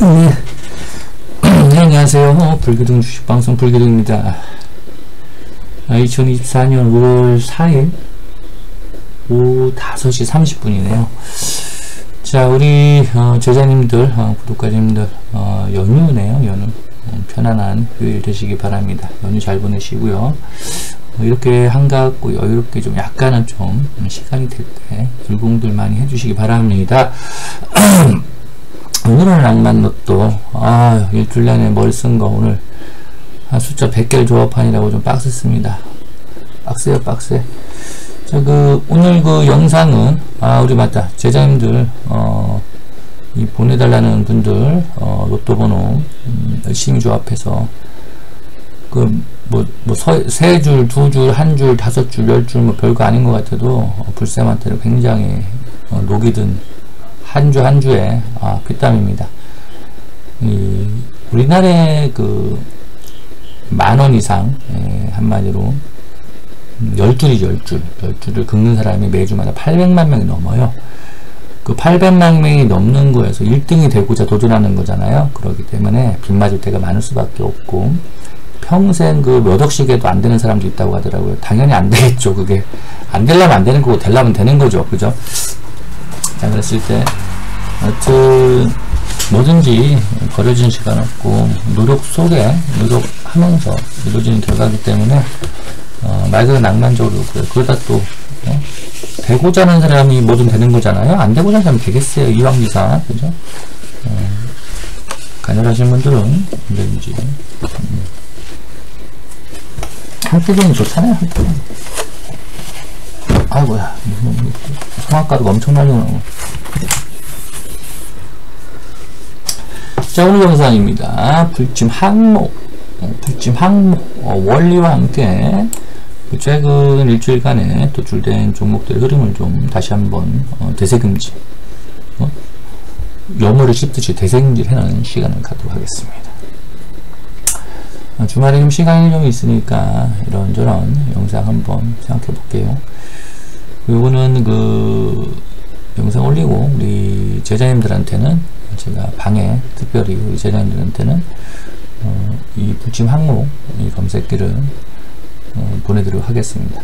네. 네, 안녕하세요. 불기둥 주식방송 불기둥입니다. 2024년 5월 4일 오후 5시 30분이네요. 자, 우리 어, 제자님들, 어, 구독자님들 어, 연휴네요. 연휴. 어, 편안한 휴일 되시기 바랍니다. 연휴 잘 보내시고요. 어, 이렇게 한가하고 여유롭게 좀 약간은 좀 시간이 될 때 불공들 많이 해주시기 바랍니다. 오늘은 낭만 로또 아 일주일 내내 머리 쓴 거 오늘. 한 숫자 100개를 조합하니라고 좀 빡셌습니다. 빡세요 빡세 자 그 오늘 그 영상은 아 우리 맞다. 제자님들 어 이 보내달라는 분들 어 로또 번호 음, 열심히 조합해서 그뭐뭐세 줄, 두 줄, 한 줄, 다섯 줄, 열 줄 뭐 별거 아닌 것 같아도 어, 불쌤한테는 굉장히 어, 녹이 든 한 주 한 주에 아, 뒷담입니다. 이 우리나라에 그만 원 이상 예, 한마디로 열줄이죠 열줄 열줄을 긁는 사람이 매주마다 800만 명이 넘어요. 그 800만 명이 넘는 거에서 1등이 되고자 도전하는 거잖아요. 그렇기 때문에 빚 맞을 때가 많을 수밖에 없고 평생 그 몇 억씩에도 안 되는 사람도 있다고 하더라고요. 당연히 안 되겠죠. 그게 안 되려면 안 되는 거고 되려면 되는 거죠. 그죠? 자, 그랬을 때, 하여튼, 뭐든지 버려진 시간 없고, 노력 속에 노력하면서 이루어지는 결과이기 때문에, 어, 말 그대로 낭만적으로, 그래. 그러다 또, 어? 되고자 하는 사람이 뭐든 되는 거잖아요? 안 되고자 하는 사람이 되겠어요? 이왕기사. 그죠? 어, 간절하신 분들은 언제든지. 음. 한때는 좋잖아요, 한때는. 아이고야, 성악가루가 엄청나게 나오고. 자, 오늘 영상입니다. 불침 항목, 어, 불침 항목, 어, 원리와 함께 그 최근 일주일간의 또 줄된 종목들의 흐름을 좀 다시 한번 어, 대세금지, 어? 여물을 씹듯이 대세금지를 해놓는 시간을 갖도록 하겠습니다. 어, 주말에 좀 시간이 좀 있으니까 이런저런 영상 한번 생각해 볼게요. 요거는 그 영상 올리고 우리 제자님들한테는 제가 방에 특별히 제자님들한테는 어, 이 불침 항목 이 검색기를 어, 보내드리도록 하겠습니다.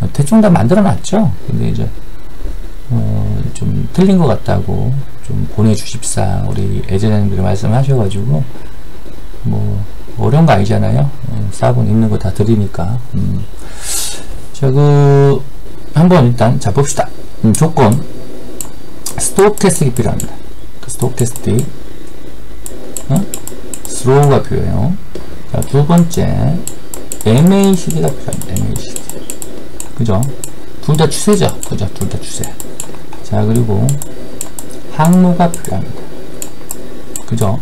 어, 대충 다 만들어 놨죠. 근데 이제 어, 좀 틀린 것 같다고 좀 보내주십사 우리 애제자님들이 말씀하셔가지고 뭐 어려운 거 아니잖아요. 어, 4분 있는 거 다 드리니까. 음. 저그 한번 일단 자 봅시다. 음, 조건 스토캐스틱이 필요합니다. 그 스토캐스틱 어? 스로우가 필요해요. 자, 두 번째 MACD가 필요합니다. MACD 그죠? 둘 다 추세죠. 그죠? 둘 다 추세. 자 그리고 항로가 필요합니다. 그죠?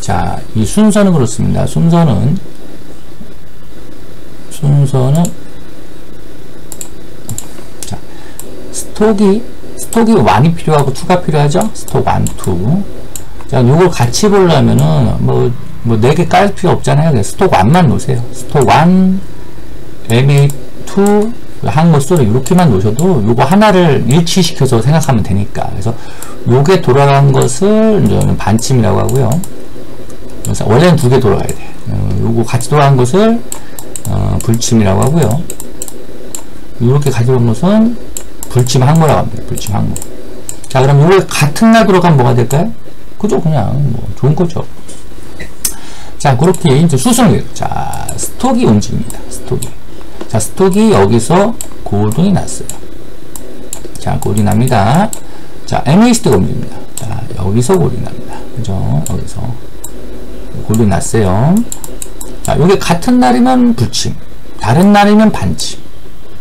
자, 이 순서는 그렇습니다. 순서는 순서는 자, 스톡이 스톡이 1이 필요하고 2가 필요하죠? 스톡 1, 2. 자, 요걸 같이 보려면은 뭐 뭐 4개 깔 필요 없잖아요. 스톡 1만 놓으세요. 스톡 1, MA2, 항모수를 이렇게만 놓으셔도 요거 하나를 일치시켜서 생각하면 되니까. 그래서 요게 돌아간 것을 이제 반침이라고 하고요. 그래서 원래는 두 개 돌아가야 돼. 어, 요거 같이 돌아간 것을 어, 불침이라고 하고요. 이렇게 가져온 것은 불침 항모라고 합니다. 불침 항모. 자, 그럼 요거 같은 날 돌아가면 뭐가 될까요? 그죠? 그냥 뭐 좋은 거죠. 자, 그렇게 이제 수승률. 자, 스톡이 움직입니다. 스톡이. 자, 스톡이 여기서 고동이 났어요. 자, 골이 납니다. 자, MACD가 움직입니다. 자, 여기서 골이 납니다. 그죠? 여기서. 골이 났어요. 자, 요게 같은 날이면 불침, 다른 날이면 반침.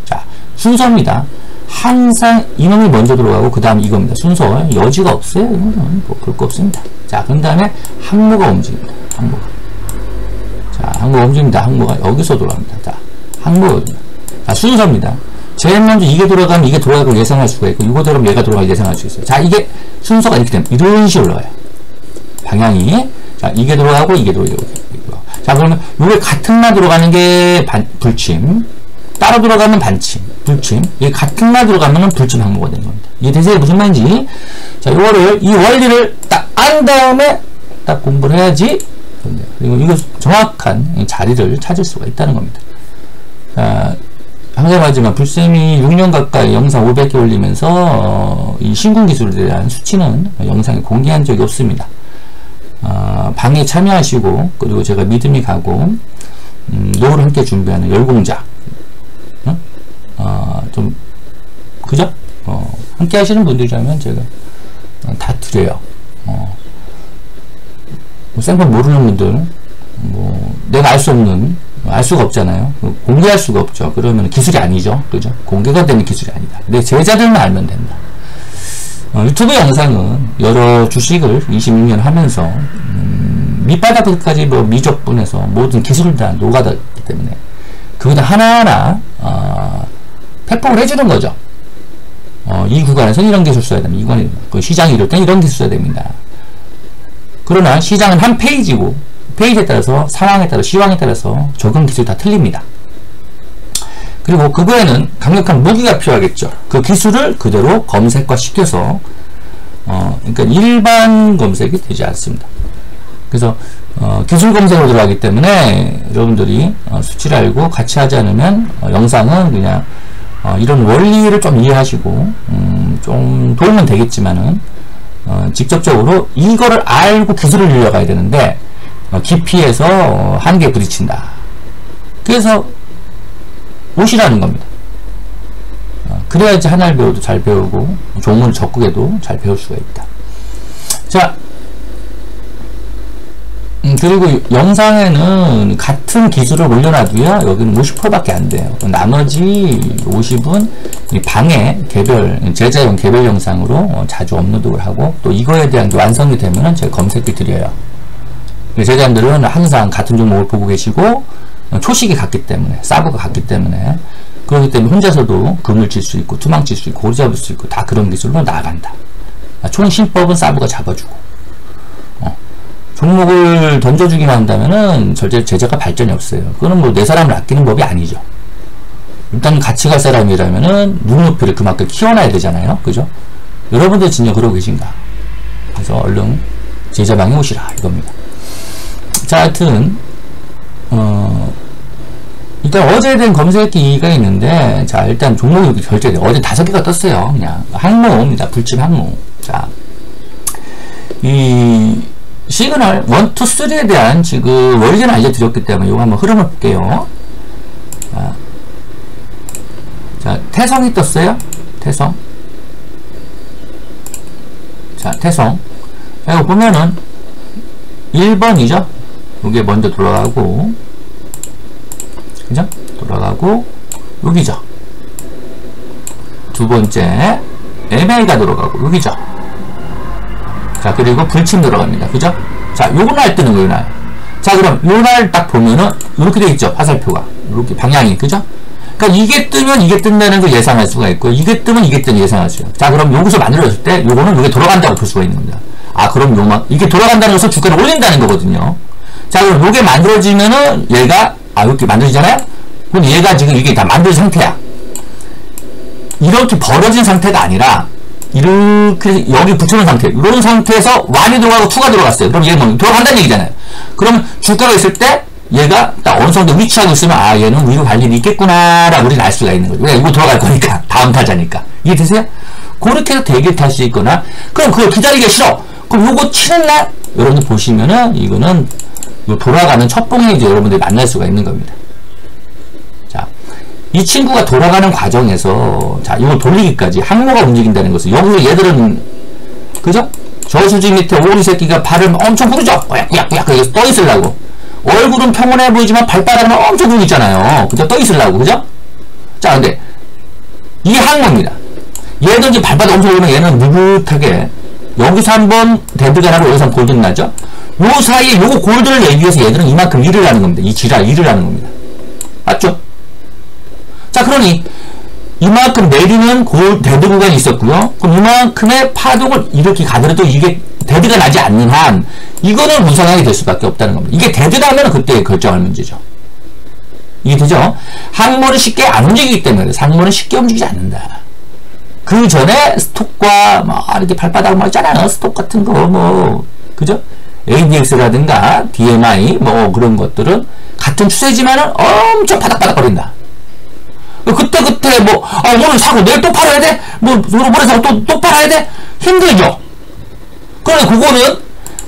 자, 순서입니다. 항상 이놈이 먼저 들어가고 그 다음 이겁니다. 순서 여지가 없어요. 이거는 뭐 그럴 거 없습니다. 자, 그 다음에 항모가 움직입니다. 항모가. 자, 항모가 움직입니다. 항모가 여기서 돌아갑니다. 자, 항모가 자, 순서입니다. 제일 먼저 이게 돌아가면 이게 돌아가고 예상할 수가 있고 이거 들어가면 얘가 돌아가고 예상할 수 있어요. 자, 이게 순서가 이렇게 되면 이런 식으로 올라가요. 방향이 자, 이게 들어가고 이게 들어가고. 자, 그러면 이게 같은 날 들어가는 게 반, 불침. 따로 들어가면 반침, 불침. 이게 같은 날 들어가면 불침 항모가 되는 겁니다. 이게 대세에 무슨 말인지. 자, 이거를, 이 원리를 딱 안 다음에 딱 공부를 해야지 그리고 이거 정확한 자리를 찾을 수가 있다는 겁니다. 자, 항상 하지만 불쌤이 6년 가까이 영상 500개 올리면서 어, 이 신궁 기술에 대한 수치는 영상에 공개한 적이 없습니다. 어, 방에 참여하시고 그리고 제가 믿음이 가고 음, 노후를 함께 준비하는 열공자 어? 어, 좀 그죠? 어, 함께 하시는 분들이라면 제가 다 드려요. 어. 뭐 생판 모르는 분들, 뭐, 내가 알 수 없는, 알 수가 없잖아요. 공개할 수가 없죠. 그러면 기술이 아니죠. 그죠? 공개가 되는 기술이 아니다. 내 제자들만 알면 된다. 어, 유튜브 영상은 여러 주식을 26년 하면서, 음, 밑바닥까지 뭐 미적분해서 모든 기술을 다 녹아들기 때문에, 그거다 하나하나, 어, 팩폭을 해주는 거죠. 어, 이 구간에서 이런 기술 써야 됩니다. 이건 그 시장이 이럴 땐 이런 기술 써야 됩니다. 그러나 시장은 한 페이지고 페이지에 따라서 상황에 따라 시황에 따라서 적용 기술이 다 틀립니다. 그리고 그거에는 강력한 무기가 필요하겠죠. 그 기술을 그대로 검색과 시켜서 어, 그러니까 일반 검색이 되지 않습니다. 그래서 어, 기술 검색으로 들어가기 때문에 여러분들이 어, 수치를 알고 같이 하지 않으면 어, 영상은 그냥 어, 이런 원리를 좀 이해하시고 음, 좀 도움은 되겠지만은 어, 직접적으로 이거를 알고 기술을 늘려가야 되는데 어, 깊이에서 어, 한계에 부딪힌다. 그래서 오시라는 겁니다. 어, 그래야지 하나를 배워도 잘 배우고 종문을 적극에도 잘 배울 수가 있다. 자, 음, 그리고 영상에는 같은 기술을 올려놔도요, 여기는 50%밖에 안 돼요. 나머지 50은 방에 개별, 제자용 개별 영상으로 어, 자주 업로드를 하고, 또 이거에 대한 완성이 되면은 제가 검색해 드려요. 제자들은 항상 같은 종목을 보고 계시고, 어, 초식이 같기 때문에, 사브가 같기 때문에, 그렇기 때문에 혼자서도 금을 칠 수 있고, 투망 칠 수 있고, 고리 잡을 수 있고, 다 그런 기술로 나아간다. 아, 총신법은 사브가 잡아주고, 종목을 던져주기만 한다면은 절대 제자가 발전이 없어요. 그거는 뭐 내 사람을 아끼는 법이 아니죠. 일단 같이 갈 사람이라면은 눈높이를 그만큼 키워놔야 되잖아요. 그죠? 여러분들 진짜 그러고 계신가? 그래서 얼른 제자방에 오시라 이겁니다. 자, 하여튼 어 일단 어제 된 검색기가 있는데 자 일단 종목이 결제돼 어제 다섯 개가 떴어요. 그냥 항모입니다. 불침 항모. 자, 이 시그널 1, 2, 3에 대한 지금 원리는 알려드렸기 때문에 이거 한번 흐름을 볼게요. 자, 자 태성이 떴어요. 태성. 자, 태성. 자, 이거 보면은 1번이죠. 이게 먼저 돌아가고 그죠? 돌아가고 여기죠. 두 번째 MA가 돌아가고 여기죠. 자, 그리고 불침 들어갑니다. 그죠? 자, 요거 날 뜨는 거예요, 날. 자, 그럼 요 날 딱 보면은 이렇게 돼 있죠. 화살표가. 이렇게 방향이. 그죠? 그러니까 이게 뜨면 이게 뜬다는 걸 예상할 수가 있고 이게 뜨면 이게 뜨는 예상할 수 있어요. 자, 그럼 여기서 만들어졌을 때 요거는 이게 돌아간다고 볼 수가 있는 겁니다. 아, 그럼 요만 이게 돌아간다는 것은 주가를 올린다는 거거든요. 자, 그럼 요게 만들어지면은 얘가 아, 이렇게 만들어지잖아요? 그럼 얘가 지금 이게 다 만든 상태야. 이렇게 벌어진 상태가 아니라 이렇게 여기 붙여놓은 상태 이런 상태에서 완이 들어가고 투가 들어갔어요. 그럼 얘는 뭐 돌아간다는 얘기잖아요. 그러면 주가가 있을 때 얘가 딱 어느 정도 위치하고 있으면 아 얘는 위로 갈 일이 있겠구나 라고 우리는 알 수가 있는 거죠. 왜 이거 돌아갈 거니까 다음 타자니까. 이해되세요? 그렇게 해서 대기 탈수 있거나 그럼 그걸 기다리기 싫어. 그럼 요거 치는 날 여러분들 보시면은 이거는 돌아가는 첫 봉에 이제 여러분들이 만날 수가 있는 겁니다 이 친구가 돌아가는 과정에서 자 이걸 돌리기까지 항모가 움직인다는 것은 여기서 얘들은 그죠? 저수지 밑에 오리 새끼가 발을 엄청 후르죠 꾸약꾸약꾸약 여기서 떠 있으려고 얼굴은 평온해 보이지만 발바닥은 엄청 굴고 있잖아요 그죠? 떠 있으려고 그죠? 자 근데 이 항모입니다 얘도 이제 발바닥 엄청 굴면 얘는 느긋하게 여기서 한번 데드가 나고 여기서 골든 나죠? 요 사이에 요거 골드를 내기 위해서 얘들은 이만큼 일을 하는 겁니다 이 지랄 일을 하는 겁니다 맞죠? 자, 그러니 이만큼 내리는 골 데드 구간이 있었고요. 그럼 이만큼의 파동을 이렇게 가더라도 이게 데드가 나지 않는 한 이거는 무상하게 될 수밖에 없다는 겁니다. 이게 데드라면 그때 결정할 문제죠. 이게 되죠? 항모는 쉽게 안 움직이기 때문에 상모는 쉽게 움직이지 않는다. 그 전에 스톡과 뭐 이렇게 발바닥 뭐 있잖아요. 스톡 같은 거 뭐 그죠? ADX라든가 DMI 뭐 그런 것들은 같은 추세지만은 엄청 바닥바닥 거린다. 그때 그때 뭐 아, 오늘 사고 내일 또 팔아야 돼? 뭐 모레 사고 또, 또 팔아야 돼? 힘들죠. 그런데 그거는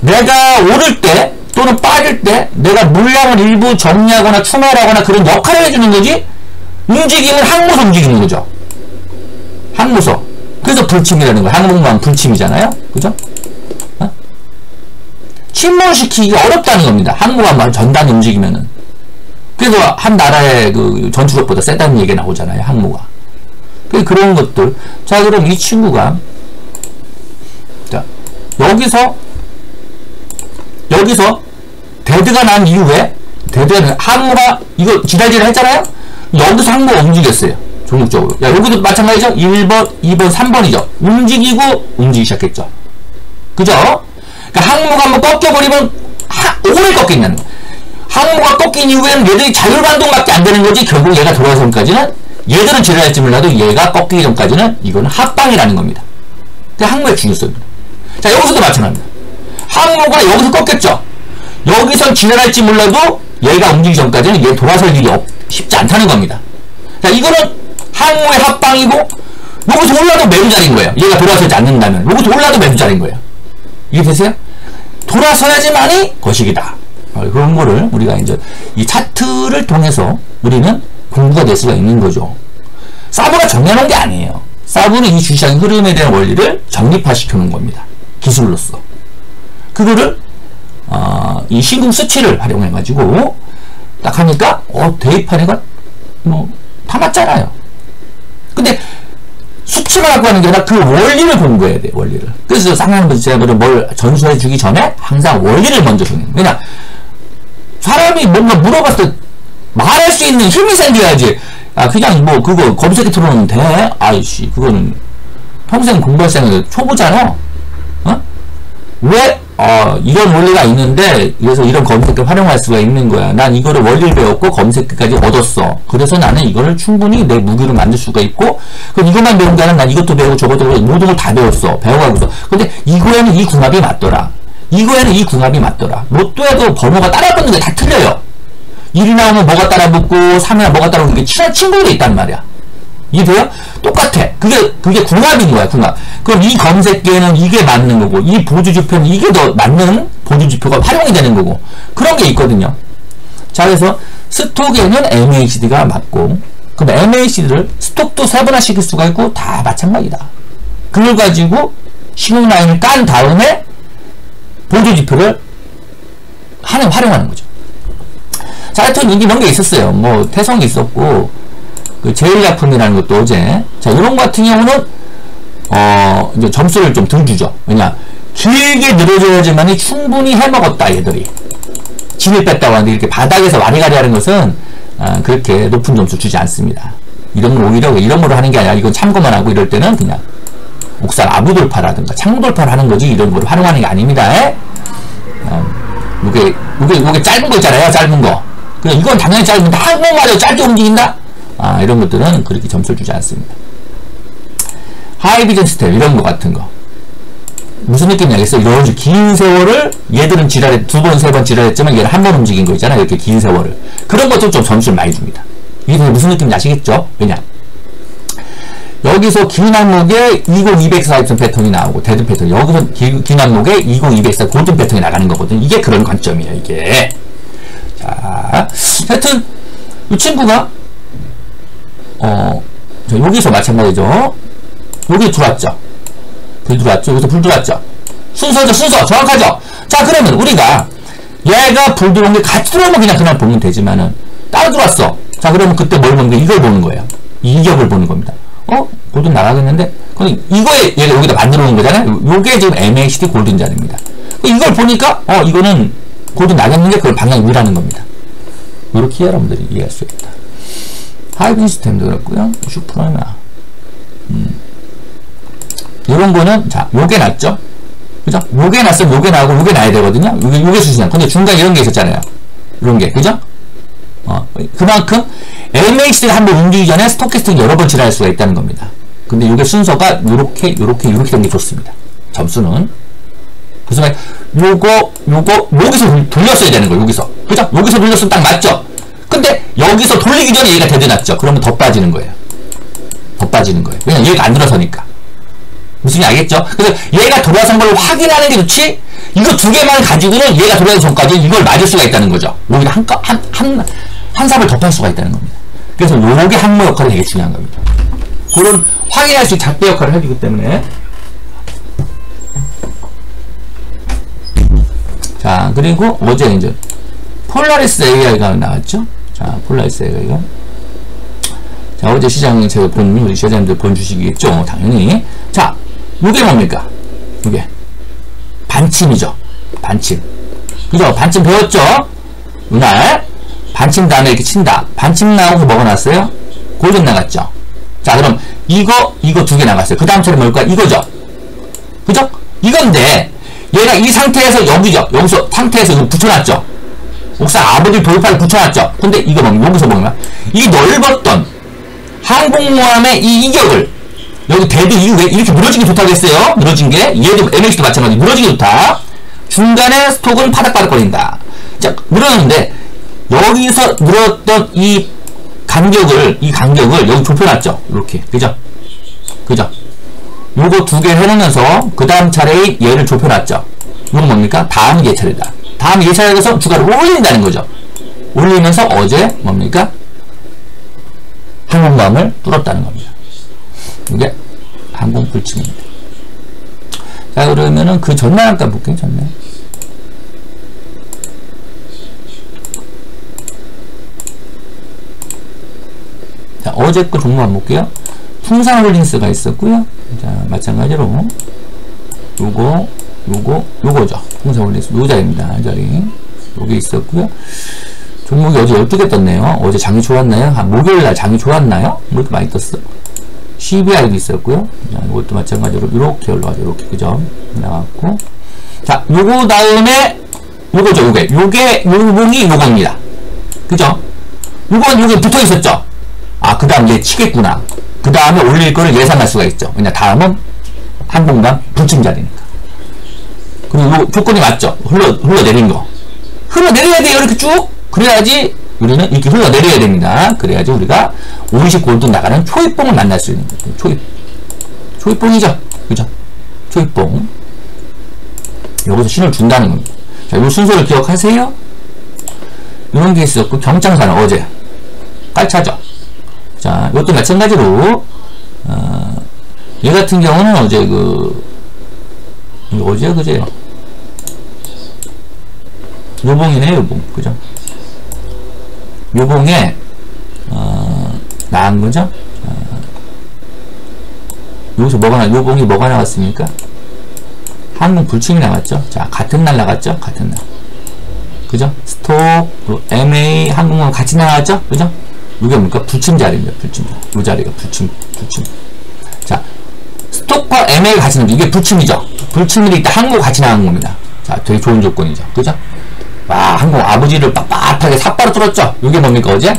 내가 오를 때 또는 빠질 때 내가 물량을 일부 정리하거나 추멸하거나 그런 역할을 해주는 거지 움직임은 항모서 움직이는 거죠. 항모서. 그래서 불침이라는 거예요. 항목만 불침이잖아요. 그죠? 어? 침몰시키기 어렵다는 겁니다. 항모가 전단 움직이면은. 그래서 한 나라의 그 전투력보다 세다는 얘기가 나오잖아요. 항모가. 그런 것들. 자, 그럼 이 친구가 자, 여기서 여기서 dead가 난 이후에 dead는 항모가 이거 지랄지랄 했잖아요. 여기서 항모가 움직였어요. 종목적으로. 야, 여기도 마찬가지죠. 1번, 2번, 3번이죠. 움직이고 움직이기 시작했죠. 그죠? 그러니까 항모가 한번 꺾여버리면 하, 오래 꺾인다는 거. 항모가 꺾인 이후에는 얘들이 자율반동밖에 안 되는 거지 결국 얘가 돌아서 전까지는 얘들은 지랄할지 몰라도 얘가 꺾이기 전까지는 이거는 합방이라는 겁니다. 그 항모의 중요성입니다. 자 여기서도 마찬가지입니다. 항모가 여기서 꺾였죠. 여기선 지랄할지 몰라도 얘가 움직이기 전까지는 얘 돌아설 일이 없, 쉽지 않다는 겁니다. 자 이거는 항모의 합방이고 여기서 올라도 매우자리인 거예요. 얘가 돌아서지 않는다면 여기서 올라도 매우자리인 거예요. 이게 되세요? 돌아서야지만이 거식이다. 어, 그런 거를 우리가 이제 이 차트를 통해서 우리는 공부가 될 수가 있는 거죠. 사브가 정해놓은 게 아니에요. 사브는 이 주시장 흐름에 대한 원리를 정립화시켜 놓은 겁니다. 기술로서. 그거를 어, 이 신궁 수치를 활용해 가지고 딱 하니까 어 대입하니까 뭐다 맞잖아요. 근데 수치만 갖고 하는 게 아니라 그 원리를 공부해야 돼 원리를. 그래서 제가 뭘 전수해 주기 전에 항상 원리를 먼저 주는. 왜냐 사람이 뭔가 물어봤을 때 말할 수 있는 힘이 생겨야지. 아, 그냥 뭐, 그거 검색에 틀어놓으면 돼? 아이씨, 그거는 평생 공부할 생각에 초보잖아. 어? 왜, 어, 이런 원리가 있는데, 그래서 이런 검색을 활용할 수가 있는 거야. 난 이거를 원리를 배웠고 검색까지 얻었어. 그래서 나는 이거를 충분히 내 무기로 만들 수가 있고, 그럼 이것만 배운 게 아니라 난 이것도 배우고 저것도 배우고 모든 걸 다 배웠어. 배워가고서. 근데 이거에는 이 궁합이 맞더라. 이거에는 이 궁합이 맞더라. 로또에도 번호가 따라붙는 게 다 틀려요. 1이 나오면 뭐가 따라붙고 3이나 뭐가 따라붙는 게 친한 친구들이 있단 말이야. 이해돼요? 똑같아. 그게, 그게 궁합인 거야, 궁합. 그럼 이 검색계는 이게 맞는 거고, 이 보조지표는 이게 더 맞는 보조지표가 활용이 되는 거고, 그런 게 있거든요. 자, 그래서 스톡에는 MACD가 맞고, 그럼 MACD를 스톡도 세분화 시킬 수가 있고, 다 마찬가지다. 그걸 가지고 신용 라인을 깐 다음에 보조 지표를 하는, 활용하는 거죠. 자, 하여튼 이런 게 있었어요. 뭐, 태성이 있었고, 그 제일작품이라는 것도 어제. 자, 이런 거 같은 경우는, 어, 이제 점수를 좀 덜 주죠. 왜냐, 길게 늘어져야지만이 충분히 해먹었다, 얘들이. 진을 뺐다고 하는데, 이렇게 바닥에서 와리가리 하는 것은, 아, 그렇게 높은 점수 주지 않습니다. 이런 건 오히려 이런 거로 하는 게 아니라, 이건 참고만 하고 이럴 때는 그냥, 옥상 아부 돌파라든가 창문 돌파를 하는 거지 이런 걸 활용하는 게 아닙니다. 어, 이게 이게 이게 짧은 거 있잖아요. 짧은 거. 그냥 이건 당연히 짧은데 한국말로 짧게 움직인다. 아 이런 것들은 그렇게 점수를 주지 않습니다. 하이비전 스텝 이런 거 같은 거. 무슨 느낌이 알겠어? 이런 긴 세월을 얘들은 지랄해 두 번, 세 번 지랄했지만 얘는 한 번 움직인 거 있잖아. 이렇게 긴 세월을. 그런 것도 좀 점수를 많이 줍니다. 이게 무슨 느낌인지 아시겠죠? 왜냐? 여기서 긴 항목에 20204 패턴이 나오고 데드 패턴 여기서 긴, 긴 항목에 20204 골든 패턴이 나가는 거거든. 이게 그런 관점이에요 이게. 자 하여튼 이 친구가 어 여기서 마찬가지죠. 여기 들어왔죠? 불 들어왔죠? 여기서 불 들어왔죠? 순서죠 순서. 정확하죠? 자 그러면 우리가 얘가 불 들어온 게 같이 들어오면 그냥 그냥 보면 되지만은 따로 들어왔어. 자 그러면 그때 뭘 보는 게 이걸 보는 거예요. 이격을 보는 겁니다 어? 골든 나가겠는데? 그럼 이거에 얘가 여기다 만들어 놓은 거잖아요? 요게 지금 MACD 골든 자리입니다. 이걸 보니까, 어, 이거는 골든 나겠는데 그걸 방향 위라는 겁니다. 이렇게 여러분들이 이해할 수 있다. 하이브 시스템도 그렇고요. 슈프라나. 음. 이런 거는, 자, 요게 낫죠? 그죠? 요게 낫으면 요게 나오고 요게 나야 되거든요? 요게, 요게 수시장. 근데 중간에 이런 게 있었잖아요. 이런 게. 그죠? 어, 그만큼 LMAX가 한번 움직이기 전에 스토캐스팅 여러 번 지랄할 수가 있다는 겁니다. 근데 이게 순서가 이렇게 이렇게 이렇게 된 게 좋습니다. 점수는 무슨 말? 요거, 요거, 여기서 돌렸어야 되는 거예요, 여기서. 그죠? 여기서 돌렸으면 딱 맞죠? 근데 여기서 돌리기 전에 얘가 대드났죠? 그러면 더 빠지는 거예요. 더 빠지는 거예요. 왜냐면 얘가 안 들어서니까. 무슨 말 알겠죠? 그래서 얘가 돌아선 걸 확인하는 게 좋지, 이거 두 개만 가지고는 얘가 돌아가기 전까지 이걸 맞을 수가 있다는 거죠. 오히려 한, 한, 한, 한 삽을 더팔 수가 있다는 겁니다. 그래서 요게 항모 역할이 되게 중요한 겁니다. 그런 확인할 수 있는 작대 역할을 해주기 때문에. 자 그리고 어제 이제 폴라리스 AI가 나왔죠? 자 폴라리스 AI가 자 어제 시장에 제가 본 우리 시장님들 본 주식이겠죠? 당연히. 자 이게 뭡니까? 이게. 반침이죠. 반침. 그죠? 반침 배웠죠? 이날 반침 다음에 이렇게 친다. 반침 나오고 뭐가 났어요? 골든 나갔죠? 자 그럼 이거 이거 두 개 나갔어요. 그 다음 차례 뭘까? 이거죠? 그죠? 이건데 얘가 이 상태에서 여기죠? 여기서 상태에서 이거 붙여놨죠? 옥상 아버지 돌파를 붙여놨죠? 근데 이거 뭐 여기서 보면 이 넓었던 항공모함의 이 이격을 여기 대도 이후에 이렇게 무너지기 좋다고 했어요. 무너진 게. 얘도 MX도 마찬가지. 무너지기 좋다. 중간에 스톡은 파닥파닥거린다. 자 물었는데 여기서 물었던 이 간격을 이 간격을 여기 좁혀놨죠? 이렇게. 그죠? 그죠? 요거 두 개 해놓으면서 그 다음 차례에 얘를 좁혀놨죠? 이건 뭡니까? 다음 예 차례다. 다음 예 차례에서 주가를 올린다는 거죠. 올리면서 어제 뭡니까? 항공모함을 뚫었다는 겁니다. 이게 항공불침입니다. 자 그러면은 그 전날 한번 볼게요 전날 자, 어제 거 종목 한번 볼게요. 풍산홀딩스가 있었고요. 자, 마찬가지로 요거, 요거, 요거죠. 풍산홀딩스 요자입니다. 자리. 요게 있었고요. 종목이 어제 12개 떴네요. 어제 장이 좋았나요? 한 목요일날 장이 좋았나요? 뭐 이렇게 많이 떴어. CBI도 있었고요. 자, 이것도 마찬가지로 이렇게 올라가죠. 이렇게 그죠? 나왔고. 자, 요거 다음에 요거죠. 요게. 요게 요봉이 요거입니다. 그죠? 요건 요게 붙어 있었죠? 아, 그 다음 얘 치겠구나. 그 다음에 올릴 거를 예상할 수가 있죠. 왜냐, 다음은 항공단 불침 자리니까. 그리고 조건이 맞죠? 흘러, 흘러내린 거. 흘러내려야 돼요, 이렇게 쭉. 그래야지 우리는 이렇게 흘러내려야 됩니다. 그래야지 우리가 50 골드 나가는 초입봉을 만날 수 있는 거죠. 초입. 초입봉이죠. 그죠? 초입봉. 여기서 신호를 준다는 겁니다. 자, 이 순서를 기억하세요. 이런 게 있었고, 경장사는 어제. 깔차죠. 자, 이것도 마찬가지로, 어, 얘 같은 경우는 어제 그, 어제 그제요. 요봉이네, 요봉. 그죠? 요봉에, 어, 나은 거죠? 어, 여기서 뭐가 나, 요봉이 뭐가 나왔습니까? 한국 불침이 나왔죠? 자, 같은 날 나갔죠? 같은 날. 그죠? 스톱, MA, 항공은 같이 나왔죠? 그죠? 이게 뭡니까? 불침 자리입니다. 불침. 이 자리가 불침, 불침. 자, 스톡과 MA가 같이 나오죠. 이게 불침이죠. 불침이 있다 항공 같이 나온 겁니다. 자, 되게 좋은 조건이죠. 그죠? 와, 항공 아버지를 빳빳하게 삿바로 뚫었죠. 이게 뭡니까, 어제?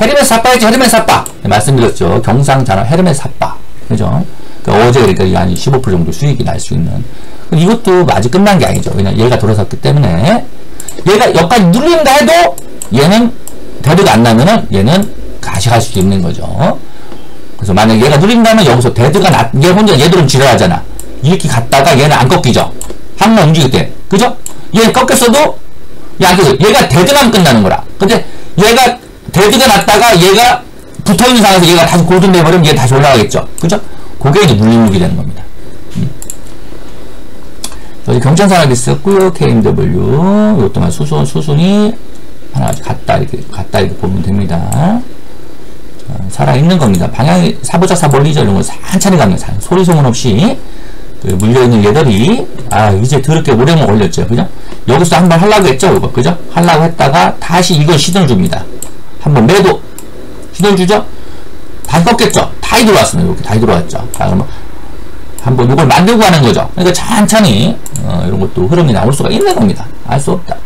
헤르메스 삿바였지, 헤르메스 삿바. 네, 말씀드렸죠. 경상자랑 헤르메스 삿바. 그죠? 그러니까 어제 그러니까 이 한15% 정도 수익이 날 수 있는. 이것도 아직 끝난 게 아니죠. 왜냐 얘가 돌아섰기 때문에 얘가 여기까지 눌린다 해도 얘는 데드가 안 나면은 얘는 가시할 수 있는 거죠. 그래서 만약 얘가 누린다면 여기서 데드가 나, 얘 혼자 얘들은 지랄하잖아. 이렇게 갔다가 얘는 안 꺾이죠. 한번 움직일 때. 그죠? 얘 꺾였어도, 야, 그, 얘가 데드만 끝나는 거라. 근데 얘가 데드가 났다가 얘가 붙어 있는 상황에서 얘가 다시 골든 돼버리면 얘 다시 올라가겠죠. 그죠? 그게 이제 물림목이 되는 겁니다. 음. 저희 경천산업이 있었고요. KMW. 이것도만 수순, 수순이 하나 같다 이렇게 같다 이렇게 보면 됩니다. 어, 살아있는 겁니다. 방향이 사보작사 멀리죠. 이런 거 산천히 가면 산 소리 소문 없이 그 물려있는 얘들이 아 이제 더럽게 오래만 걸렸죠. 그죠? 여기서 한 번 하려고 했죠. 이거 그죠? 하려고 했다가 다시 이걸 시도를 줍니다. 한번 매도 시도를 주죠. 다 꺾였죠. 다이 들어왔습니다. 이렇게 다이 들어왔죠. 자 그러면 한번 이걸 만들고 하는 거죠. 그러니까 천천히 어, 이런 것도 흐름이 나올 수가 있는 겁니다. 알 수 없다.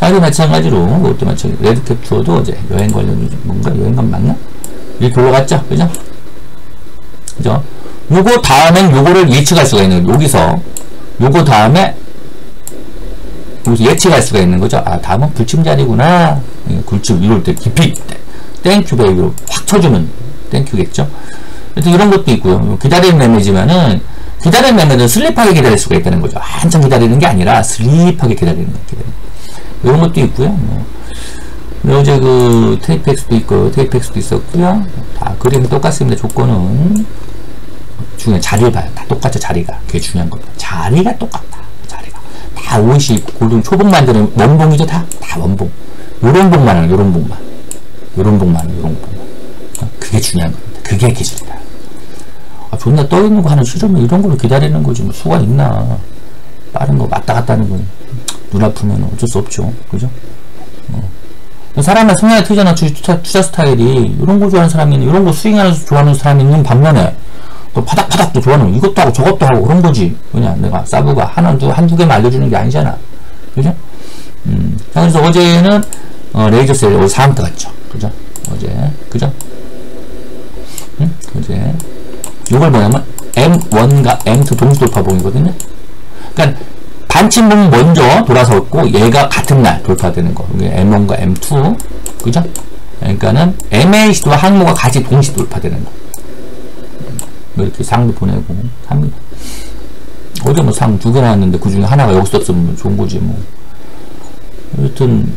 자도 마찬가지로 그것도 마찬가지 레드캡처도 어제 여행 관련 뭔가 여행관 맞나? 이렇게 올라갔죠 그죠? 그죠? 요거 다음엔 요거를 예측할 수가 있는 거예요 여기서 요거 다음에 여기서 예측할 수가 있는 거죠. 아, 다음은 불침 자리구나. 불침 이럴 때 깊이 thank you baby로 확 쳐주는 thank you겠죠. 하여튼 이런 것도 있고요. 기다리는 매매지만은 기다리는 매매는 스릴하게 기다릴 수가 있다는 거죠. 한참 기다리는 게 아니라 스릴하게 기다리는 거 기다리는 이런 것도 있고요. 뭐. 어제 그 테이펙스도 있고 테이펙스도 있었고요. 다 그림이 똑같습니다. 조건은 중요한 자리를 봐요. 다 똑같죠 자리가. 그게 중요한 겁니다. 자리가 똑같다. 자리가 다 50, 골든 초봉 만드는 원봉이죠 다? 다 원봉. 요런 봉만 하는 요런 봉만. 요런 봉만 하는 요런 봉만. 그게 중요한 겁니다. 그게 기술이다. 아, 존나 떠있는 거 하는 싫으면 이런 걸로 기다리는 거지 뭐 수가 있나. 빠른 거 왔다 갔다 하는 건 눈 아프면 어쩔 수 없죠. 그죠? 어. 사람의 성향에 틀리잖아 투자, 투자 스타일이 이런 거 좋아하는 사람이 있는 이런 거 스윙하는 좋아하는 사람이 있는 반면에 또 파닥파닥도 좋아하는 이것도 하고 저것도 하고 그런 거지 그냥 내가 사부가 하나 두 한두 개만 알려주는 게 아니잖아 그죠? 음. 자 그래서 어제는 어, 레이저 셀 어제 4대 갔죠 그죠? 어제 그죠? 음? 어제 이걸 뭐냐면 M1과 M2 동시 돌파봉이거든요 그러니까 반침봉 먼저 돌아섰고 얘가 같은 날 돌파되는 거. M1과 M2. 그죠? 그러니까는 MAC도 항모가 같이 동시 돌파되는 거. 뭐 이렇게 상도 보내고 합니다. 어제 뭐 상 두 개 나왔는데 그 중에 하나가 여기서 없으면 좋은 거지 뭐. 여튼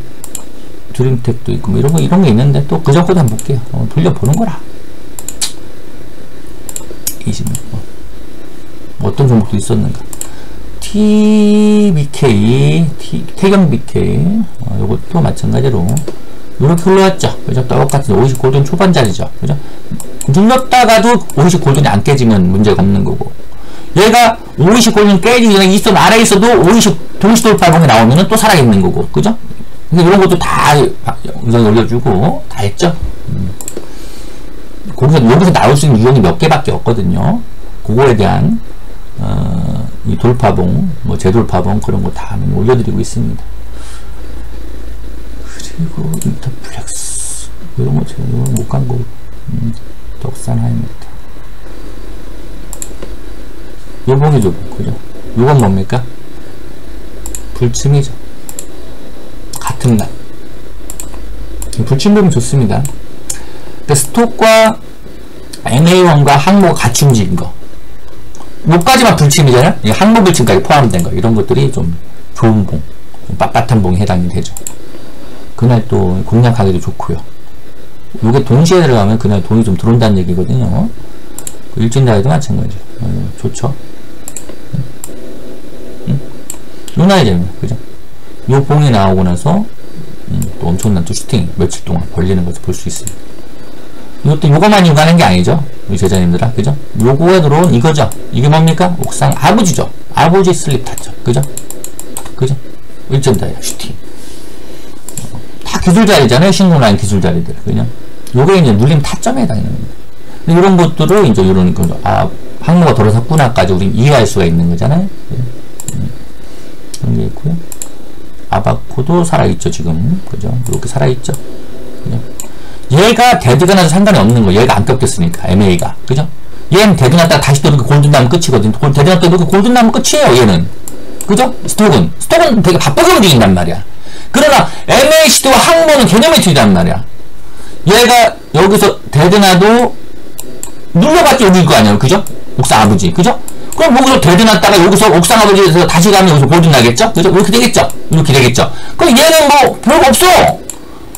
드림텍도 있고 뭐 이런 거 이런 게 있는데 또 그저 거도 한번 볼게요. 어, 돌려보는 거라. 26번. 어떤 종목도 있었는가. TBK, T, 태경 BK, 어, 요것도 마찬가지로 이렇게 흘러왔죠. 그죠? 똑같이 50 골든 초반 자리죠. 그죠? 눌렀다가도 50 골든이 안 깨지면 문제가 없는 거고. 얘가 50 골든 깨지기 전에 있어 아래에 있어도 50 동시 돌파봉이 나오면은 또 살아있는 거고. 그죠? 근데 이런 것도 다 영상 올려주고 다 했죠. 음. 거기서, 여기서 나올 수 있는 유형이 몇 개밖에 없거든요. 그거에 대한 어, 이 돌파봉, 뭐 재돌파봉 그런 거 다 올려드리고 있습니다. 그리고 인터플렉스 이런 거 제가 못간 거, 음, 덕산하입니다. 요봉이죠, 그죠? 요건 뭡니까? 불침이죠. 같은 날. 불침봉이 좋습니다. 그러니까 스톡과 MA1과 항모가 같이 움직인 거. 요까지만 불침이잖아요. 항모 불침까지 포함된 거 이런 것들이 좀 좋은 봉, 좀 빳빳한 봉이 해당이 되죠. 그날 또 공략하기도 좋고요. 요게 동시에 들어가면 그날 돈이 좀 들어온다는 얘기거든요. 그 일진다에도 마찬가지죠. 어, 좋죠. 요날이 됩니다. 그죠? 요 봉이 나오고 나서 음, 또 엄청난 또 슈팅 며칠 동안 걸리는 것을 볼 수 있습니다. 이것도 요거만 요구하는 게 아니죠. 우리 제자님들아. 그죠? 요거에 들어온 이거죠. 이게 뭡니까? 옥상 아버지죠. 아버지 슬립 탔죠. 그죠? 그죠? 1점다예요. 슈팅. 다 기술 자리잖아요. 신고 라인 기술 자리들. 그냥. 요게 이제 눌림 타점에 해당하는 겁니다. 이런 것들을 이제 이런 거, 아, 항모가 돌아섰구나까지 우린 이해할 수가 있는 거잖아요. 음. 그런 게 있고요. 아바코도 살아있죠, 지금. 그죠? 이렇게 살아있죠. 그죠? 얘가 dead가 나도 상관이 없는 거. 얘가 안 꺾였으니까. MA가. 그죠? 얘는 dead 났다가 다시 또 golden 나면 끝이거든. dead 났다가 이렇게 golden 나면 끝이에요. 얘는. 그죠? 스톡은. 스톡은 되게 바쁘게 움직인단 말이야. 그러나 MACD 항모는 개념이 틀리단 말이야. 얘가 여기서 dead 나도 눌러봤지 여기일 거 아니에요. 그죠? 옥상 아버지. 그죠? 그럼 여기서 dead 났다가 여기서 옥상 아버지에서 다시 가면 여기서 golden 나겠죠? 그죠? 이렇게 되겠죠? 이렇게 되겠죠? 그럼 얘는 뭐 별거 없어.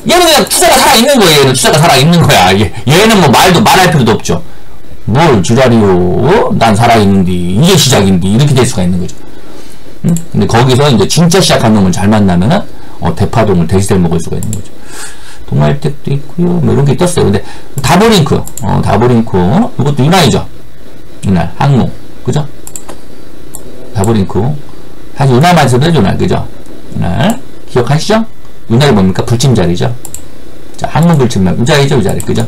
얘는 그냥 투자가 살아있는 거예요. 얘는 투자가 살아있는 거야. 얘, 얘는 뭐 말도 말할 필요도 없죠. 뭘 지랄이요? 난 살아있는데 이게 시작인데 이렇게 될 수가 있는 거죠. 응? 근데 거기서 이제 진짜 시작한 놈을 잘 만나면은 어, 대파동을 대시대 먹을 수가 있는 거죠. 동말택도 있고요. 뭐 이런 게 있었어요. 근데 다보링크, 어, 다보링크 이것도 유난이죠. 유난 항모, 그죠? 다보링크 사실 유난만 써도 유난, 그죠? 유난 기억하시죠? 이 자리 뭡니까? 불침자리죠. 자, 항문 불침만. 이 자리죠, 이 자리. 그죠?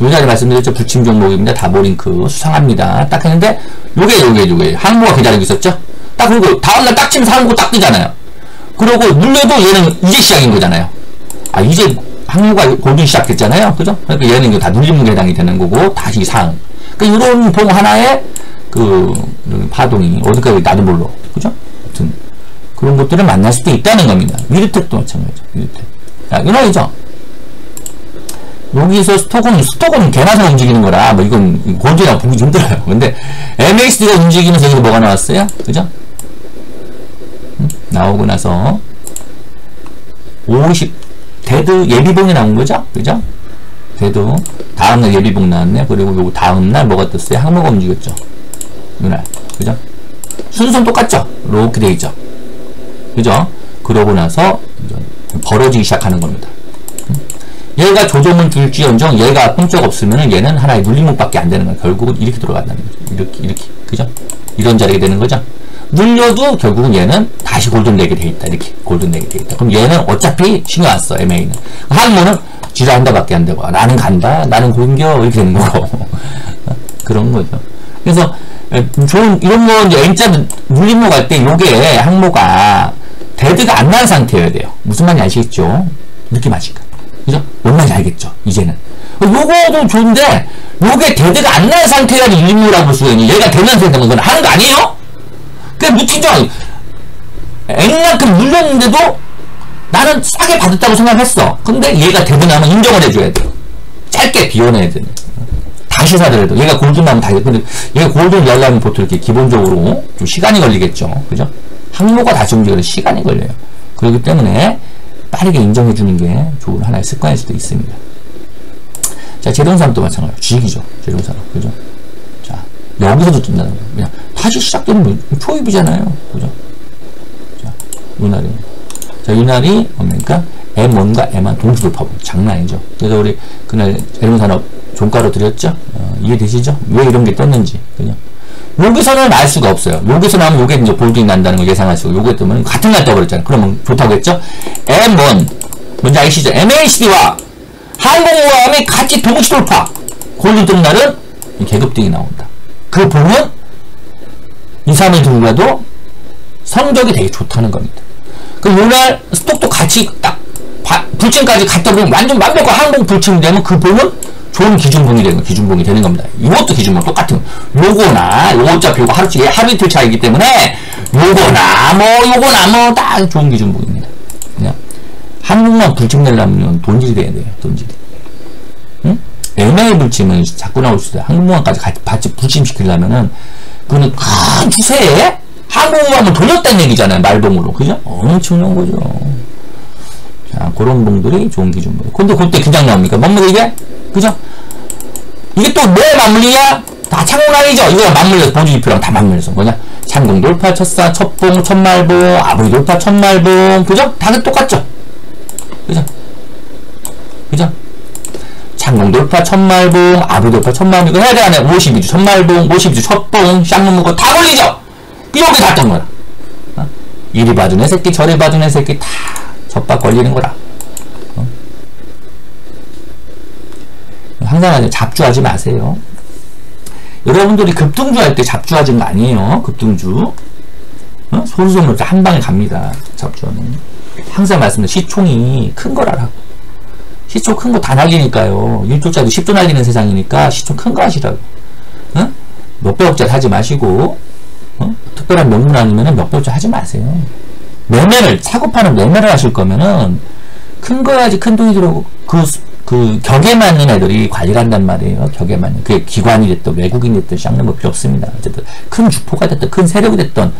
이 자리 말씀드렸죠? 불침 종목입니다. 다보링크. 수상합니다. 딱 했는데, 요게, 요게, 요게. 항모가 기다리고 있었죠? 딱 그리고 다음날 딱 치면 항모 딱 뜨잖아요. 그러고 눌러도 얘는 이제 시작인 거잖아요. 아, 이제 항모가 골든 시작됐잖아요. 그죠? 그러니까 얘는 다 눌리는 게 해당이 되는 거고, 다시 상. 그러니까 이런 봉 하나에 그, 파동이 어디까지 나도 몰라. 그죠? 그런 것들을 만날 수도 있다는 겁니다. 미르텍도 마찬가지죠. 미르텍. 자, 이거죠. 여기서 스톡은, 스톡은 개나서 움직이는 거라, 뭐 이건 골드랑 보기 힘들어요. 근데 MACD가 움직이면서 여기서 뭐가 나왔어요? 그죠? 음? 나오고 나서 50, dead 예비봉이 나온 거죠? 그죠? dead. 다음날 예비봉 나왔네. 그리고 요 다음날 뭐가 떴어요? 항모가 움직였죠. 이날. 그죠? 순서는 똑같죠? 이렇게 돼 있죠. 그죠? 그러고 나서 벌어지기 시작하는 겁니다. 얘가 조정을 줄지언정 얘가 꼼짝 없으면 얘는 하나의 눌림목밖에 안 되는 거야. 결국은 이렇게 들어간다는 거죠. 이렇게 이렇게 그죠? 이런 자리가 되는 거죠. 눌려도 결국은 얘는 다시 골든 내게 돼 있다. 이렇게 골든 내게 돼 있다. 그럼 얘는 어차피 신경 안 써. MA는 항모는 지랄한다 밖에 안 되고 나는 간다. 나는 공격 이렇게 되는 거고 그런 거죠. 그래서 좋은 이런 거 이제 N자 눌림목 할 때 요게 항모가 데드가 안 난 상태여야 돼요. 무슨 말인지 아시겠죠? 느낌 아실까? 그죠? 뭔 말인지 알겠죠? 이제는. 요거도 좋은데, 요게 dead가 안 난 상태가 눌림목이라고 볼 수가 있니? 얘가 되는 상태면 그건 하는 거 아니에요? 그게 묻히죠? N만큼 눌렸는데도 나는 싸게 받았다고 생각했어. 근데 얘가 dead 나면 인정을 해줘야 돼요. 짧게 비워내야 되는. 다시 사더라도 얘가 golden 나면 다시 근데 얘가 golden 나려면 보통 이렇게 기본적으로 좀 시간이 걸리겠죠. 그죠? 항모가 다시 움직이는 시간이 걸려요. 그렇기 때문에 빠르게 인정해 주는 게 좋은 하나의 습관일 수도 있습니다. 자, 재동산도 마찬가지로 주식이죠. 재동산. 그죠? 자, 여기서도 뜬다는 거예요. 그냥 다시 시작되는 초입이잖아요. 그죠? 자, 이날이. 자, 이날이 뭡니까? M1과 M1 동시 돌파분. 장난 아니죠. 그래서 우리 그날 재동산업 종가로 드렸죠? 어, 이해되시죠? 왜 이런 게 떴는지. 그죠? 여기서는 알 수가 없어요. 여기서 나오면 요게 이제 볼딩 난다는 걸 예상하시고, 요게 뜨면 같은 날 떠버렸잖아요. 그러면 좋다고 했죠? M1. 뭔지 아시죠? MACD와 항공모함이 같이 동시 돌파. 골든 뜨는 날은 계급등이 나온다. 그 보면 2, 3일 들고라도 성적이 되게 좋다는 겁니다. 그 요날 스톡도 같이 딱 불침까지 갔다 보면 완전 완벽한 항공 불침이 되면 그 보면 좋은 기준봉이 되는 기준봉이 되는 겁니다. 이것도 기준봉 똑같은 요거나 요거 어차피 하루치 하루 이틀 차이기 때문에 요거나 뭐 요거나 뭐 딱 좋은 기준봉입니다. 그냥 한국만 불침 내려면 돈질이 돼야 돼요. 돈질이. 응? 애매의 불침은 자꾸 나올 수 있어요. 한국만까지 같이, 불침시키려면은 그거는 큰 추세에 한국만을 돌렸다는 얘기잖아요. 말봉으로. 그죠? 엄청난 거죠. 자, 그런 봉들이 좋은 기준봉. 근데 그때 그냥 나옵니까? 뭡니까 이게? 그죠? 이게 또뭐 맞물리냐? 다 창문아니죠? 이거 맞물려서 보조지표랑 다 맞물려서 뭐냐? 창공 돌파, 첫사, 첫봉, 첫말봉, 아부리 돌파, 첫말봉, 그죠? 다들 똑같죠? 그죠? 그죠? 창공 돌파, 첫말봉, 아부리 돌파, 첫말봉, 이거 해야 해? 52주, 첫말봉, 52주, 첫봉, 쌍문 거다 걸리죠? 이렇게 다뜬 거야. 어? 이리 봐준 애 새끼, 저리 봐준 애 새끼 다 젖박 걸리는 거라. 항상 잡주하지 마세요. 여러분들이 급등주 할 때 잡주하는 거 아니에요. 급등주. 어? 손손으로 한 방에 갑니다. 잡주하는. 항상 말씀드린 시총이 큰 거라고. 시총 큰 거 다 날리니까요. 1조짜리 10조 날리는 세상이니까 시총 큰 거 하시라고. 어? 몇백억짜리 하지 마시고 어? 특별한 명문 아니면 몇백억짜리 하지 마세요. 매매를 사고 파는 매매를 하실 거면은 큰 거야지 큰 돈이 들어오고 그, 그 격에 맞는 애들이 관리를 한단 말이에요. 격에 맞는. 그게 기관이 됐든 외국인이 됐든 뭐 필요 없습니다. 어쨌든 큰 주포가 됐든 큰 세력이 됐든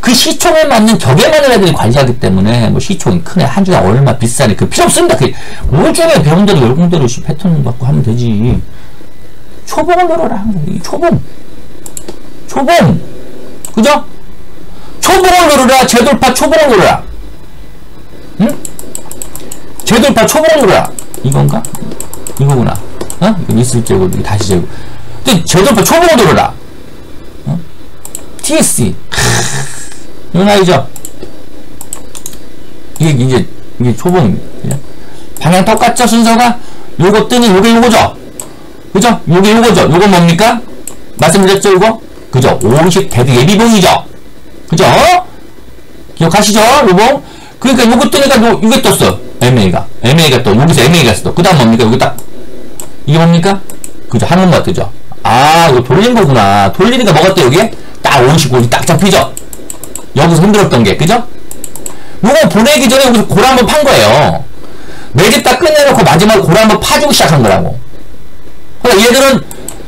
그 시총에 맞는 격에 맞는 애들이 관리하기 때문에 뭐 시총이 큰 애 한 주에 얼마 비싸니 그 필요 없습니다. 그 오중에 배운 대로 열공 대로 패턴 갖고 하면 되지. 초봉을 늘어라. 초봉. 초봉. 그죠? 초봉을 누르라. 제돌파 초봉을 누르라. 응? 제돌파 초봉을 누르라. 이건가? 이거구나. 어? 이건 있을 제고, 다시 제고. 근데 제돌파 초봉을 누르라. 어? TSC. 이건 아니죠? 이게 이제, 이게 초봉입니다. 방향 똑같죠, 순서가? 요거 뜨니 요게 요거죠? 그죠? 요게 요거죠? 요거 뭡니까? 말씀드렸죠, 이거? 그죠? 50 대드 예비봉이죠? 그죠? 기억하시죠? 요거? 그러니까 요거 뜨니까 요, 이게 떴어. MA가. MA가 또, 여기서 MA가 떴어. 그 다음 뭡니까? 여기 딱. 이게 뭡니까? 그죠? 하는 거 뜨죠? 아, 이거 돌린 거구나. 돌리니까 뭐가 떠, 여기에? 딱 55이 딱 잡히죠? 여기서 흔들었던 게, 그죠? 요거 보내기 전에 여기서 고를 한번 판 거예요. 매집 다 끝내놓고 마지막에 고를 한번 파주고 시작한 거라고. 그러니까 얘들은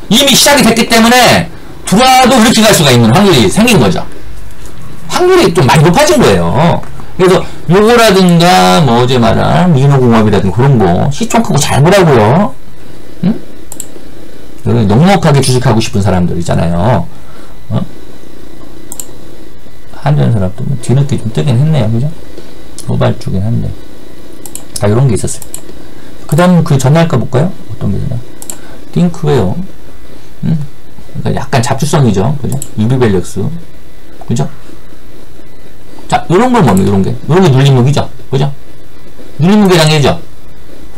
이미 시작이 됐기 때문에 들어와도 이렇게 갈 수가 있는 확률이 생긴 거죠. 확률이 좀 많이 높아진 거예요. 그래서 요거라든가 뭐 어제 말한 민호공업이라든가 그런 거 시총 크고 잘 보라고요. 응? 넉넉하게 주식하고 싶은 사람들 있잖아요. 어? 한전 산업도 뭐 뒤늦게 좀 뜨긴 했네요. 그죠? 도발주긴 한데. 자, 이런 게 있었어요. 그 다음 그 전날 거 볼까요? 어떤 게 있나? 띵크웨어. 음? 그러니까 약간 잡주성이죠. 그죠? 유비밸렉스. 그죠? 자, 요런 걸 뭡니까? 요런 게. 요런 게 눌림목이죠. 그죠? 눌림목의 장애죠.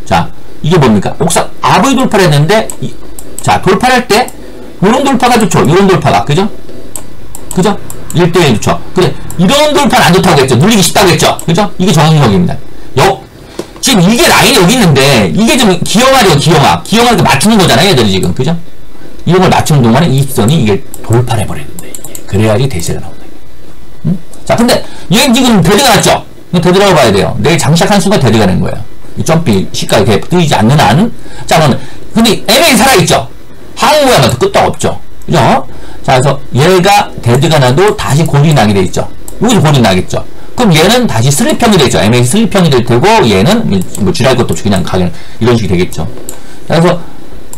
자, 이게 뭡니까? 옥상 아브이 돌파를 했는데, 이, 자, 돌파할 때, 요런 돌파가 좋죠. 요런 돌파가. 그죠? 그죠? 1대1 좋죠. 그래, 이런 돌파는 안 좋다고 했죠. 눌리기 쉽다고 했죠. 그죠? 이게 정형목입니다. 역, 지금 이게 라인이 여기 있는데, 이게 좀 기형아죠, 기형아. 기형아 이 맞추는 거잖아요, 얘들이 지금. 그죠? 이런 걸 맞추는 동안에 입선이 이게 돌파를 해버리는데, 그래야지 대세가. 응? 자, 근데, 얘 지금 데드가 났죠? 데드라고 봐야 돼요. 내일 장시작한 순간 데드가 된 거예요. 이 점피 시가 이렇게 뜨이지 않는 한. 자, 그러면, 근데 MA 살아있죠? 항 모양은 끝도 없죠. 그죠? 자, 그래서 얘가 데드가 나도 다시 골이 나게 돼 있죠. 여기서 골이 나겠죠. 그럼 얘는 다시 슬립형이 되죠. MA 슬립형이 될 테고 얘는 뭐 쥐랄 것도 그냥 가게 이런 식이 되겠죠. 그래서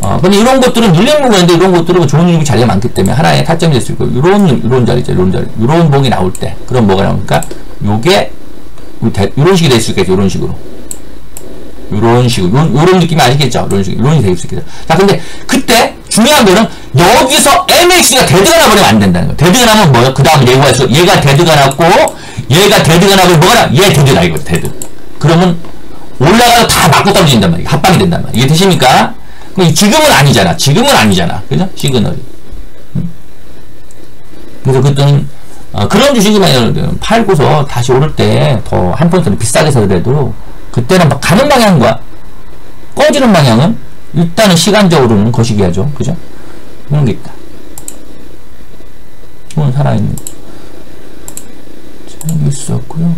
어, 근데 이런 것들은 눌린 부분인데 이런 것들은 좋은 이름이 자리가 많기 때문에 하나의 타점이 될 수 있고 이런 이런 자리죠. 이런 자리. 이런 봉이 나올 때 그럼 뭐가 나옵니까? 요게 이런 식이 될 수 있겠죠. 이런 식으로. 이런 식으로 요런, 요런 느낌이 아시겠죠? 이런 식으로 이런 식이 될 수 있겠죠. 자, 근데 그때 중요한 거는 여기서 MX가 데드가 나버리면 안 된다는 거예요. 데드가 나면 뭐예요? 그 다음 예고해서 얘가 데드가 났고 얘가 데드가 나고 뭐가 나? 얘 데드다 이거 데드. 그러면 올라가서 다 맞고 떨어진단 말이에요. 합방이 된단 말이에요. 이게 되십니까? 지금은 아니잖아. 지금은 아니잖아. 그죠? 시그널이. 음. 그래서 그때는 어, 그런 주식이만 팔고서 다시 오를 때 더한 푼씩 비싸게 사더라도 그때는 막 가는 방향과 꺼지는 방향은 일단은 시간적으로는 거시기하죠. 그죠? 그런 게 있다. 이건 살아있는. 자, 여기 있었고요.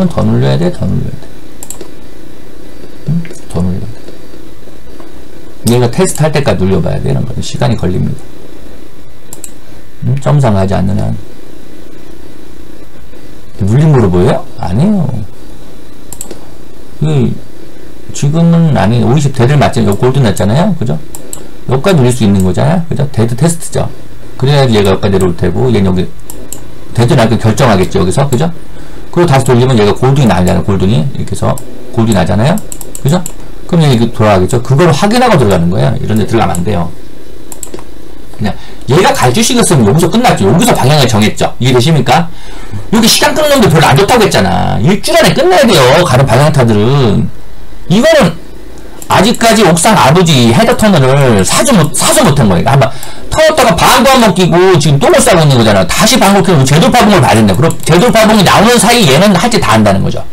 이건 더 눌려야 돼, 더 눌려야 돼. 응? 더 눌려야 돼. 얘가 테스트 할 때까지 눌려봐야 되는 거죠. 시간이 걸립니다. 응? 점상 하지 않는 한. 물림으로 보여요? 아니에요. 이, 지금은 아니, 50 대를 맞죠? 요 골드 났잖아요? 그죠? 여기까지 누릴 수 있는 거잖아요? 그죠? 데드 테스트죠? 그래야지 얘가 여기까지 내려올 테고, 얘는 여기, 데드 날거 결정하겠죠? 여기서? 그죠? 그리고 다시 돌리면 얘가 골든이 나잖아요. 골든이. 이렇게 해서 골든이 나잖아요. 그죠? 그럼 얘가 돌아가겠죠? 그걸 확인하고 들어가는 거예요. 이런 데 들어가면 안 돼요. 그냥 얘가 갈 주식이었으면 여기서 끝났죠. 여기서 방향을 정했죠. 이해되십니까? 여기 시간 끊는 게 별로 안 좋다고 했잖아. 일주일 안에 끝내야 돼요. 가는 방향타들은. 이거는 아직까지 옥상 아버지 헤더 터널을 사주 못, 사서 못한 거예요. 한번 터졌다가 방구 한번 끼고 지금 똥을 싸고 있는 거잖아. 다시 방구 끼고 제돌파봉을 봐야 된다. 그럼 제돌파봉이 나오는 사이 얘는 할 때 다 한다는 거죠.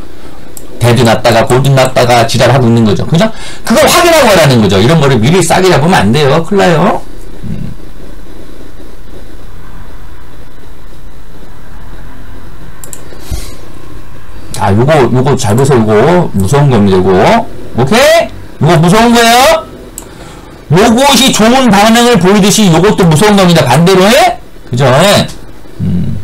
데드 났다가 골든 났다가 지랄하고 있는 거죠. 그죠? 그걸 확인하고 하라는 거죠. 이런 거를 미리 싸게 잡으면 안 돼요. 큰일 나요. 아, 요거, 요거 잘 보세요. 요거 무서운 겁니다. 요거. 오케이? 요거 무서운 거예요? 요것이 좋은 반응을 보이듯이 요것도 무서운 겁니다. 반대로 해? 그죠? 음,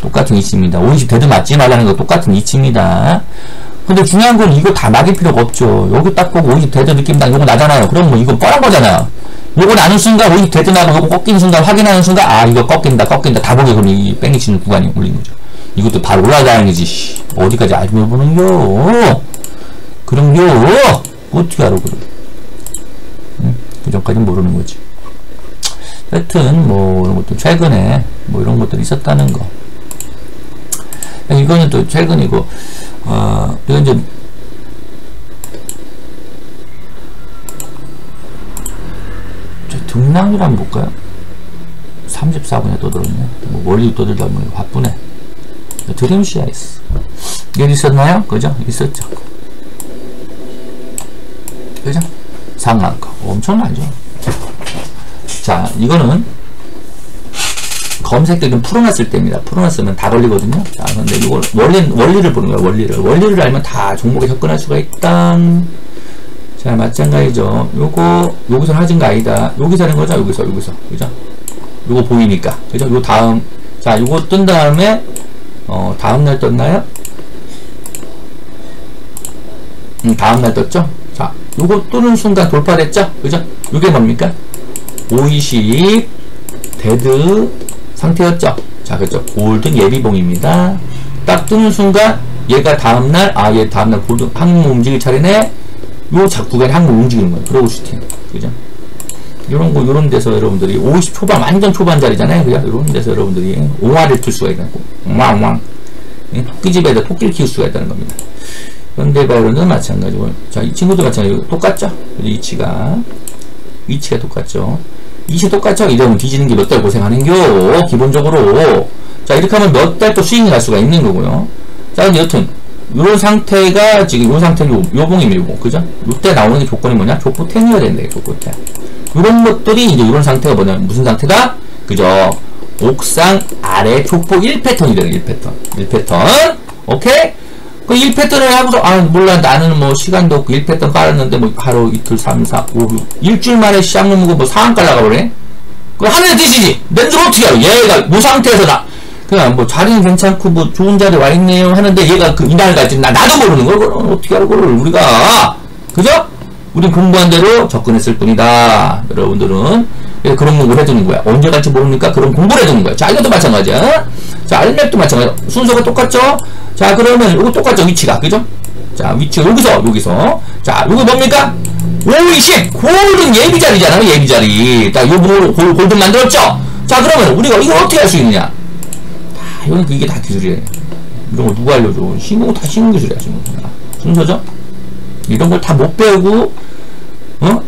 똑같은 이치입니다. 50 대도 맞지 말라는 거 똑같은 이치입니다. 근데 중요한 건 이거 다 막일 필요가 없죠. 여기 딱 보고 50 대도 느낌 딱 요거 나잖아요. 그럼 뭐 이거 뻔한 거잖아요. 요거 나는 순간 50 대도 나고 요거 꺾이는 순간 확인하는 순간 아 이거 꺾인다 꺾인다 다 보게 그럼 이 뺑이치는 구간이 올린 거죠. 이것도 바로 올라가야지. 어디까지 알면보는요? 그럼요? 어떻게 알아, 그럼? 응? 그 전까지는 모르는 거지. 하여튼, 뭐, 이런 것도 최근에, 뭐, 이런 것들이 있었다는 거. 이거는 또 최근이고, 어, 이건 이제, 등락률 한번 볼까요? 34분에 떠들었네. 뭐 멀리 떠들다 보니 바쁘네. 드림 시아이스 여기 있었나요? 그죠? 있었죠. 그죠? 상한가 엄청나죠. 자, 이거는 검색도 좀 풀어놨을 때입니다. 풀어놨으면 다 걸리거든요. 자, 근데 이걸 원리, 원리를 보는 거야, 원리를. 원리를 알면 다 종목에 접근할 수가 있다. 자, 마찬가지죠. 요거, 여기서 하진 거 아니다. 여기서 하는 거죠? 여기서, 여기서. 그죠? 요거 보이니까. 그죠? 요 다음. 자, 요거 뜬 다음에, 어, 다음날 떴나요? 음, 다음날 떴죠? 자, 요거 뜨는 순간 돌파됐죠? 그죠? 요게 뭡니까? 520 데드 상태였죠? 자, 그죠? 골든 예비봉입니다. 딱 뜨는 순간 얘가 다음날, 아, 얘 다음날 골든 항목 움직일 차례네? 요 작구간에 항목 움직이는 거예요. 그러고 슈팅. 그죠? 요런 거, 요런 데서 여러분들이 50 초반, 완전 초반 자리잖아요. 그죠? 요런 데서 여러분들이 옹화를 틀 수가 있고, 옹왕옹왕. 토끼집에다 토끼를 키울 수가 있다는 겁니다. 현대바이오는 마찬가지고 자, 이 친구도 마찬가지고 똑같죠? 위치가 위치가 똑같죠? 위치 똑같죠? 이러면 뒤지는 게 몇 달 고생하는겨 기본적으로 자 이렇게 하면 몇 달 또 수익이 날 수가 있는 거고요 자 근데 여튼 이런 상태가 지금 이 상태는 요, 요 봉입니다 요봉 그죠? 이때 나오는 게 조건이 뭐냐? 10이어야 된다 10 이런 것들이 이제 이런 상태가 뭐냐 무슨 상태다? 그죠? 옥상 아래 족보 1패턴이 되는 1패턴 1패턴 오케이? 그 1패턴을 하고서, 아, 몰라, 나는 뭐, 시간도 없고 1패턴 깔았는데, 뭐, 하루, 이틀, 3, 4, 5, 6, 일주일 만에 시장 넘고 뭐, 상한 깔라가 버리네? 그 하늘에 뜨시지! 낸들 어떻게 알아? 얘가, 뭐 상태에서 나, 그냥 뭐, 자리는 괜찮고, 뭐, 좋은 자리 와 있네요. 하는데, 얘가 그, 이날 갈지, 나, 나도 모르는 걸, 그걸 어떻게 그걸, 우리가. 그죠? 우린 공부한 대로 접근했을 뿐이다. 여러분들은. 그런 공부를 해두는 거야. 언제 갈지 모르니까 그런 공부를 해두는 거야. 자, 이것도 마찬가지야. 자, 알맵도 마찬가지야. 순서가 똑같죠? 자, 그러면 이거 똑같죠? 위치가. 그죠? 자, 위치가 여기서, 여기서. 자, 이거 뭡니까? 520! 골든 예비 자리잖아, 예비 자리. 자, 요 골, 골든 만들었죠? 자, 그러면 우리가 이걸 어떻게 할 수 있느냐? 다, 이건 이게 다 기술이에요. 이런 거 누가 알려줘? 신공 다 신공 기술이야, 신공. 순서죠? 이런 걸 다 못 배우고, 어?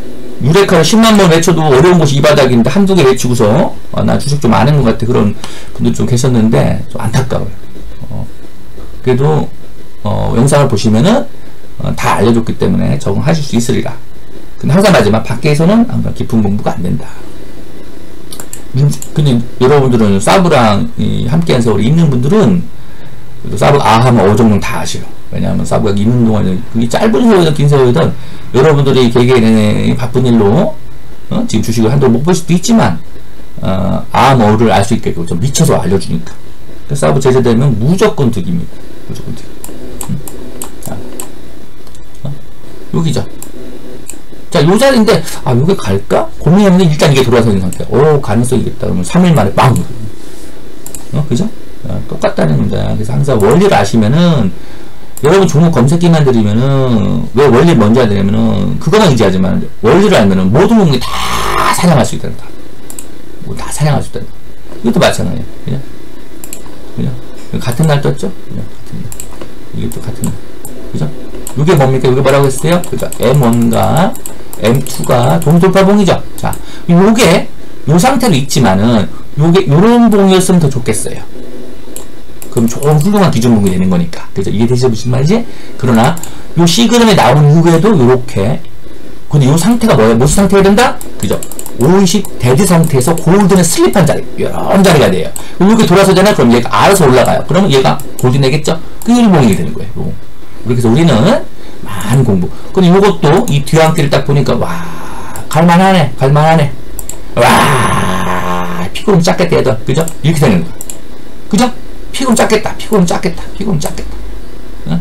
유레카를 10만 번 외쳐도 어려운 곳이 이 바닥인데 한두 개 외치고서 어, 나 주식 좀 아는 것 같아 그런 분들 좀 계셨는데 좀 안타까워요. 어, 그래도 어, 영상을 보시면은 어, 다 알려줬기 때문에 적응하실 수 있으리라. 근데 항상 하지만 밖에서는 항상 깊은 공부가 안 된다. 근데 여러분들은 사브랑 함께한 세월이 있는 분들은 사브 아 하면 어 정도 다 아셔요. 왜냐하면 사브가 있는 동안에 그게 짧은 세월이든 긴 세월이든 여러분들이 개개인의 바쁜 일로 어? 지금 주식을 한도 못볼 수도 있지만 어, 암어를 알 수 있게끔 좀 미쳐서 알려주니까 사브 제재되면 무조건 득입니다. 무조건 득. 음. 자, 어? 여기죠. 자, 요 자리인데, 아, 요게 갈까? 고민했는데, 일단 이게 돌아서 있는 상태. 오, 가능성이 있겠다. 그러면 3일 만에 빵! 어, 그죠? 어, 똑같다는 겁니다. 그래서 항상 원리를 아시면은, 여러분 종목 검색기만 들이면은 왜 원리 뭔지 알냐면은 그거만 의지하지만 원리를 알면은 모든 종목이 다 사냥할 수 있다는 거다 사냥할 수 있다는 거 이것도 마찬가지예요. 그냥. 그냥. 같은 날 떴죠? 그냥 같은 날. 이게 또 같은 날. 그죠? 이게 뭡니까? 이게 뭐라고 했어요? 그죠? M1과 M2가 동돌파봉이죠? 자 요게 요 상태로 있지만은 요게 요런 봉이었으면 더 좋겠어요 그럼 좋은 훌륭한 기준봉이 되는 거니까. 이게 대체 무슨 말이지? 그러나 요 C그램에 나오는 이후에도 요렇게 근데 요 상태가 뭐야? 무슨 상태가 된다? 그죠? 50 데드 상태에서 골든에 슬립한 자리 이런 자리가 돼요. 이렇게 돌아서잖아? 그럼 얘가 알아서 올라가요. 그러면 얘가 골든 되겠죠? 끌봉이 되는 거예요. 요. 그래서 우리는 많은 공부. 근데 요것도 이 뒤안길을 딱 보니까 와 갈만하네 갈만하네 와 피곤 작게 떼도 그죠? 이렇게 되는 거야. 그죠? 피곤 작겠다. 피곤 작겠다. 피곤 작겠다. 어?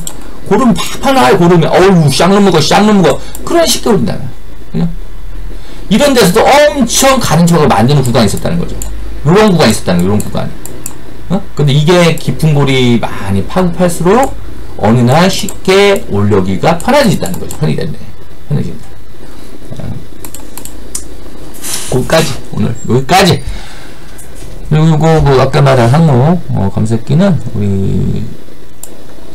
고름 팍팍 나요 고름이. 어우 쌍놈 먹어 쌍놈 먹어. 그런 식으로 된다. 그냥 이런 데서도 엄청 가는 척을 만드는 구간이 있었다는 거죠. 이런 구간이 있었다는 이런 구간. 어? 근데 이게 깊은 골이 많이 파고 팔수록 어느 날 쉽게 올려기가 편해진다는 거죠. 편해진다. 편해진다. 거기까지 오늘 여기까지 그리고 그 아까 말한 항목 어, 검색기는 우리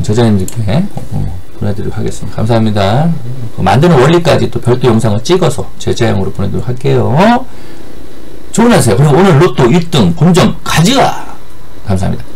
제자님들께 어, 보내드리도록 하겠습니다. 감사합니다. 그 만드는 원리까지 또 별도 영상을 찍어서 제자형으로 보내도록 할게요. 좋은 하세요. 그리고 오늘 로또 1등 본점 가져가! 감사합니다.